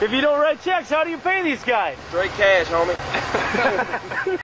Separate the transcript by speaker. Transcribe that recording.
Speaker 1: If you don't write checks, how do you pay these guys?
Speaker 2: Straight cash, homie.